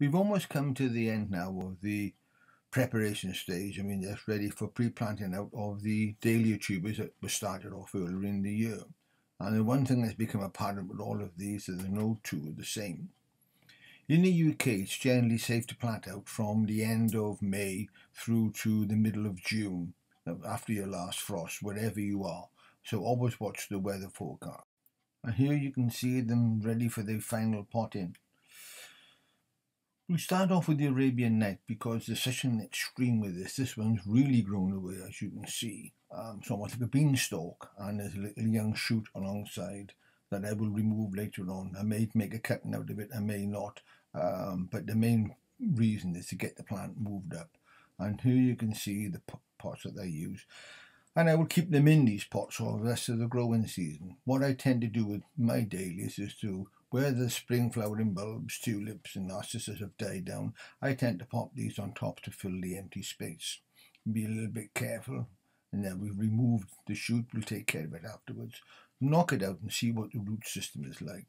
We've almost come to the end now of the preparation stage. I mean, that's ready for pre-planting out of the dahlia tubers that were started off earlier in the year. And the one thing that's become apparent with all of these is that no two are the same. In the UK, it's generally safe to plant out from the end of May through to the middle of June, after your last frost, wherever you are. So always watch the weather forecast. And here you can see them ready for their final potting. We start off with the Arabian Night because there's such an extreme with this. This one's really grown away, as you can see. Um, so almost like a beanstalk, and there's a little young shoot alongside that I will remove later on. I may make a cutting out of it, I may not. Um, but the main reason is to get the plant moved up. And here you can see the pots that I use. And I will keep them in these pots for the rest of the growing season. What I tend to do with my dahlias is to where the spring flowering bulbs, tulips and narcissus have died down, I tend to pop these on top to fill the empty space. Be a little bit careful and then we've removed the shoot, we'll take care of it afterwards. Knock it out and see what the root system is like.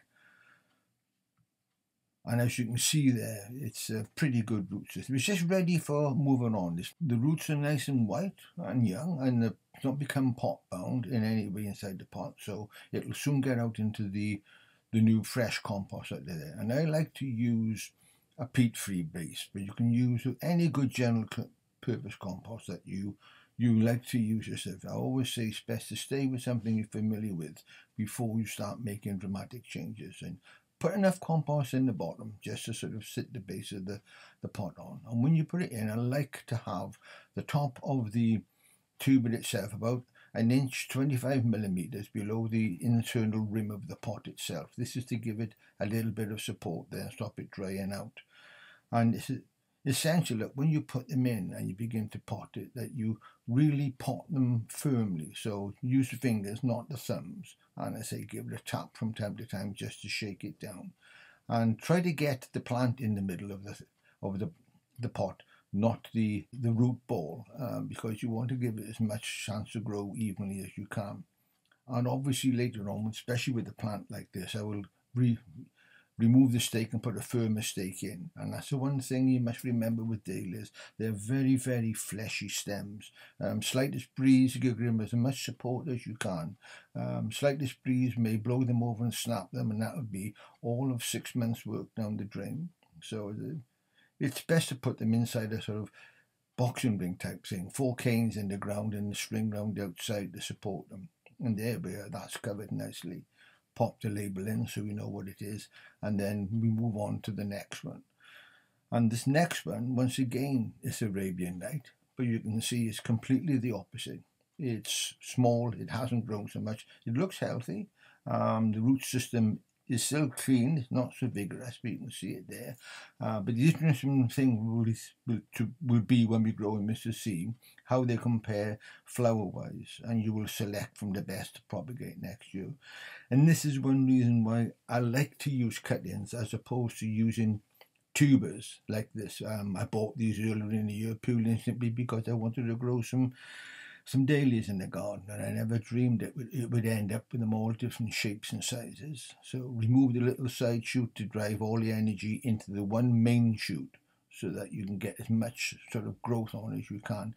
And as you can see there, it's a pretty good root system. It's just ready for moving on. the roots are nice and white and young, and they've not become pot bound in any way inside the pot, so it'll soon get out into the the new fresh compost out there. And I like to use a peat-free base, but you can use any good general purpose compost that you you like to use yourself. I always say it's best to stay with something you're familiar with before you start making dramatic changes. And put enough compost in the bottom just to sort of sit the base of the, the pot on. And when you put it in, I like to have the top of the tube itself about an inch 25 millimeters below the internal rim of the pot itself. This is to give it a little bit of support there stop it drying out. And it's essential that when you put them in and you begin to pot it, that you really pot them firmly. So use the fingers, not the thumbs. And I say give it a tap from time to time just to shake it down. And try to get the plant in the middle of the of the, the pot not the, the root ball, um, because you want to give it as much chance to grow evenly as you can. And obviously later on, especially with a plant like this, I will re remove the stake and put a firmer stake in. And that's the one thing you must remember with dahlias. They're very, very fleshy stems. Um, slightest breeze, give them as much support as you can. Um, slightest breeze may blow them over and snap them, and that would be all of six months' work down the drain. So the, it's best to put them inside a sort of boxing ring type thing. Four canes in the ground and the string round the outside to support them. And there we are, that's covered nicely. Pop the label in so we know what it is. And then we move on to the next one. And this next one, once again, is Arabian Night. But you can see it's completely the opposite. It's small, it hasn't grown so much. It looks healthy. Um, the root system is still clean, it's not so vigorous, but you can see it there. Uh, but the interesting thing will, will, be when we grow in Mr. C, how they compare flower-wise, and you will select from the best to propagate next year. And this is one reason why I like to use cuttings as opposed to using tubers like this. Um, I bought these earlier in the year purely simply because I wanted to grow some some dahlias in the garden, and I never dreamed it would, it would end up with them all different shapes and sizes. So remove the little side shoot to drive all the energy into the one main shoot so that you can get as much sort of growth on as you can.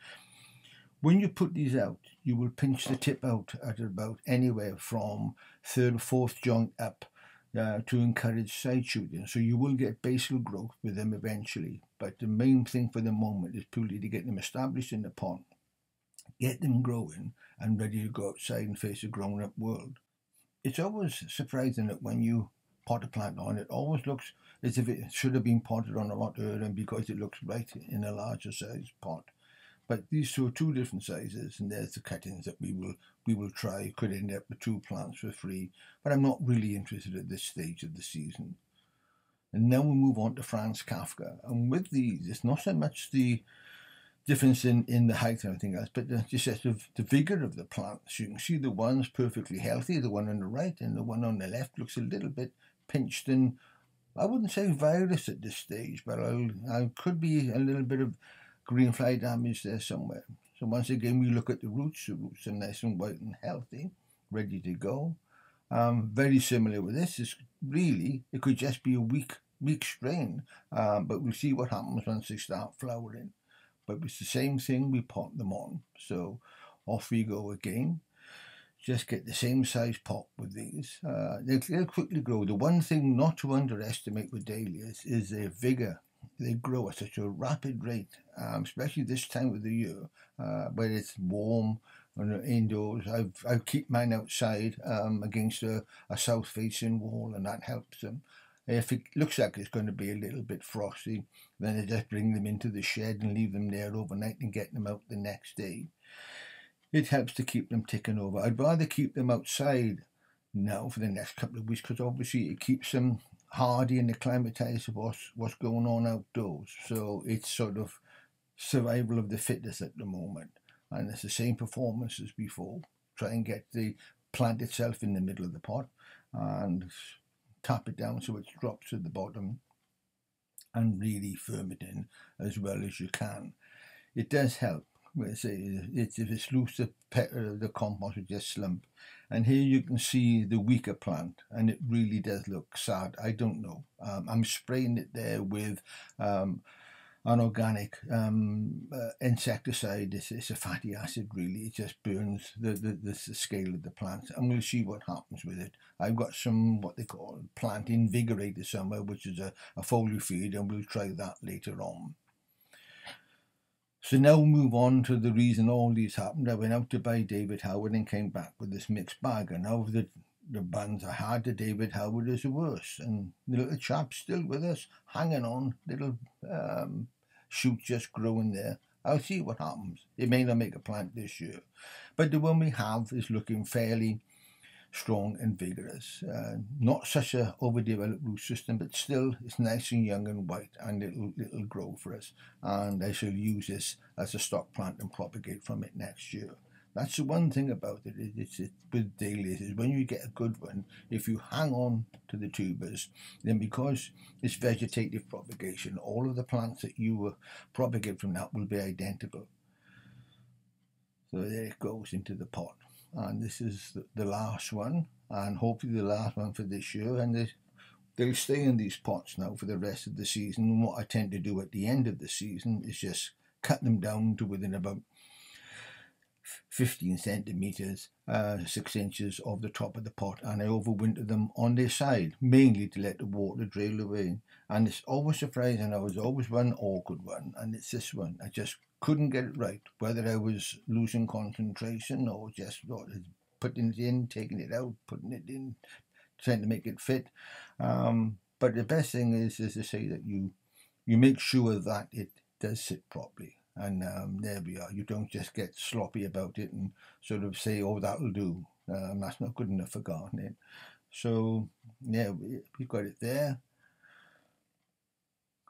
When you put these out, you will pinch the tip out at about anywhere from third or fourth joint up uh, to encourage side shooting. So you will get basal growth with them eventually. But the main thing for the moment is purely to get them established in the pot get them growing and ready to go outside and face a grown up world. It's always surprising that when you pot a plant on, it always looks as if it should have been potted on a lot earlier because it looks right in a larger size pot. But these two are two different sizes, and there's the cuttings that we will we will try. Could end up with two plants for free, but I'm not really interested at this stage of the season. And now we move on to Franz Kafka, and with these, it's not so much the difference in, in the height and everything else, but just the, the vigor of the plants. You can see the one's perfectly healthy, the one on the right, and the one on the left looks a little bit pinched and I wouldn't say virus at this stage, but I could be a little bit of green fly damage there somewhere. So once again, we look at the roots. The roots are nice and white and healthy, ready to go. Um, very similar with this. It's really it could just be a weak week spraying, um, but we'll see what happens once they start flowering. But it's the same thing, we pot them on. So off we go again. Just get the same size pot with these. Uh, they'll, they'll quickly grow. The one thing not to underestimate with dahlias is their vigour. They grow at such a rapid rate, um, especially this time of the year, uh, where it's warm, indoors. I've I keep mine outside um, against a, a south facing wall, and that helps them. If it looks like it's going to be a little bit frosty, then I just bring them into the shed and leave them there overnight and get them out the next day. It helps to keep them ticking over. I'd rather keep them outside now for the next couple of weeks because obviously it keeps them hardy and acclimatized to what's, what's going on outdoors. So it's sort of survival of the fittest at the moment and it's the same performance as before. Try and get the plant itself in the middle of the pot and tap it down so it drops to the bottom and really firm it in as well as you can. It does help. It's, it's, if it's loose, the, the compost will just slump. And here you can see the weaker plant, and it really does look sad. I don't know. Um, I'm spraying it there with um, an organic um, uh, insecticide. It's, it's, a fatty acid, really. It just burns the, the, the, scale of the plant. I'm going to see what happens with it. I've got some, what they call plant invigorator somewhere, which is a, a foliar feed, and we'll try that later on. So now we'll move on to the reason all these happened. I went out to buy David Howard and came back with this mixed bag. And now the the bands I had, the David Howard is the worst. And the little chap's still with us, hanging on, little um, shoot just growing there. I'll see what happens. It may not make a plant this year. But the one we have is looking fairly strong and vigorous. Uh, not such a overdeveloped root system, but still it's nice and young and white and it'll, it'll grow for us. And I shall use this as a stock plant and propagate from it next year. That's the one thing about it. It's, it's with dahlias is when you get a good one, if you hang on to the tubers, then because it's vegetative propagation, all of the plants that you propagate from that will be identical. So there it goes into the pot. And this is the, last one, and hopefully the last one for this year. And they, they'll stay in these pots now for the rest of the season. And what I tend to do at the end of the season is just cut them down to within about 15 centimeters, uh, 6 inches of the top of the pot, and I overwinter them on their side, mainly to let the water drain away. And it's always surprising, I was always one awkward one, and it's this one. I just couldn't get it right, whether I was losing concentration or just putting it in, taking it out, putting it in, trying to make it fit. Um, but the best thing is, is to say that you you make sure that it does sit properly and um, there we are. You don't just get sloppy about it and sort of say, oh, that'll do. Um, that's not good enough for gardening. So, yeah, we, have got it there.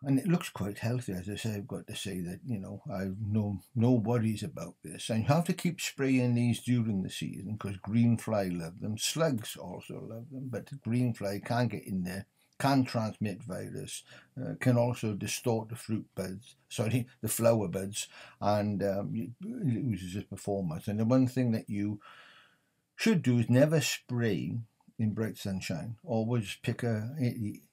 And it looks quite healthy, as I say. I've got to say that, you know, I've no, no worries about this. And you have to keep spraying these during the season because green fly love them. Slugs also love them, but the green fly can't get in there can transmit virus, uh, can also distort the fruit buds, sorry, the flower buds, and um, loses its performance. And the one thing that you should do is never spray in bright sunshine. Always pick a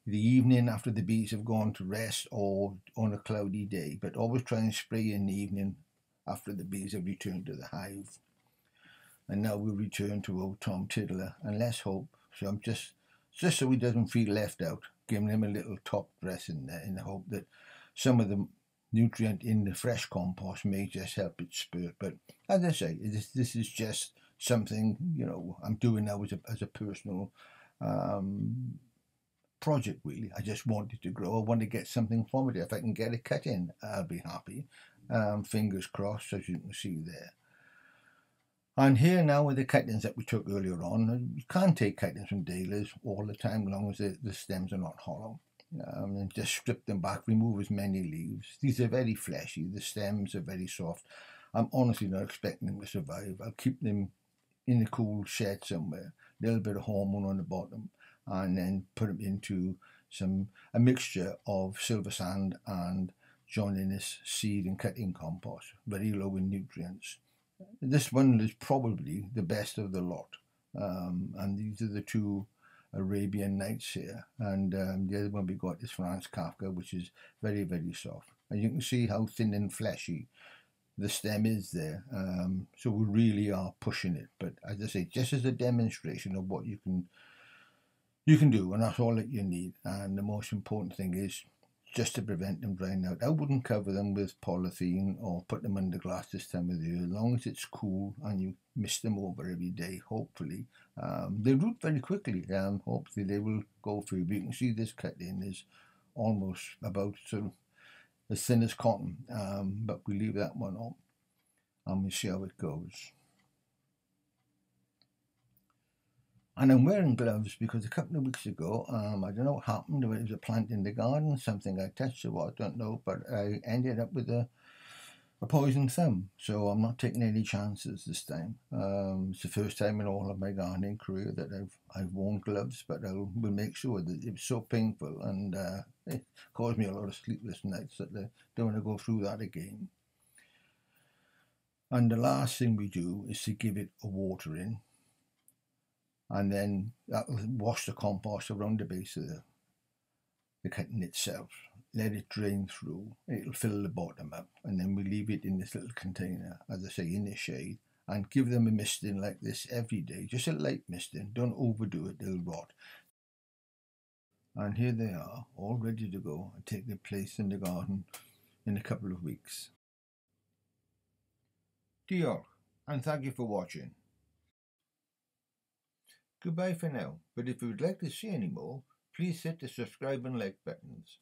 the evening after the bees have gone to rest or on a cloudy day, but always try and spray in the evening after the bees have returned to the hive. And now we return to old Tom Tiddler, and let's hope. So I'm just just so he doesn't feel left out, giving him a little top dress in there in the hope that some of the nutrient in the fresh compost may just help it spurt. But as I say, this, this is just something, you know, I'm doing now as a, as a personal um, project, really. I just wanted to grow. I want to get something from it. If I can get a cut in, I'll be happy. Um, fingers crossed, as you can see there. And here now with the cuttings that we took earlier on, you can't take cuttings from dahlias all the time, as long as the, the stems are not hollow. Um, and just strip them back, remove as many leaves. These are very fleshy, the stems are very soft. I'm honestly not expecting them to survive. I'll keep them in a cool shed somewhere, a little bit of hormone on the bottom, and then put them into some a mixture of silver sand and John Innes seed and cutting compost, very low in nutrients this one is probably the best of the lot. Um, and these are the two Arabian Nights here, and um, the other one we got is Franz Kafka, which is very, very soft. And you can see how thin and fleshy the stem is there. Um, so we really are pushing it. But as I say, just as a demonstration of what you can you can do, and that's all that you need. And the most important thing is just to prevent them drying out. I wouldn't cover them with polythene or put them under glass this time of the year. As long as it's cool and you mist them over every day, hopefully. Um, they root very quickly. Um, hopefully they will go through. But you can see this cut in is almost about sort of as thin as cotton. Um, but we leave that one on and we see how it goes. And I'm wearing gloves because a couple of weeks ago, um, I don't know what happened. It was a plant in the garden, something I touched or what, I don't know, but I ended up with a, a poison thumb. So I'm not taking any chances this time. Um, it's the first time in all of my gardening career that I've I've worn gloves, but I will make sure that it was so painful and uh, it caused me a lot of sleepless nights that I don't want to go through that again. And the last thing we do is to give it a watering and then that'll wash the compost around the base of the, the cutting itself. Let it drain through, it'll fill the bottom up, and then we leave it in this little container, as I say, in the shade, and give them a misting like this every day. Just a light misting, don't overdo it, they'll rot. And here they are, all ready to go and take their place in the garden in a couple of weeks. Diolch, and thank you for watching. Goodbye for now, but if you would like to see any more, please hit the subscribe and like buttons.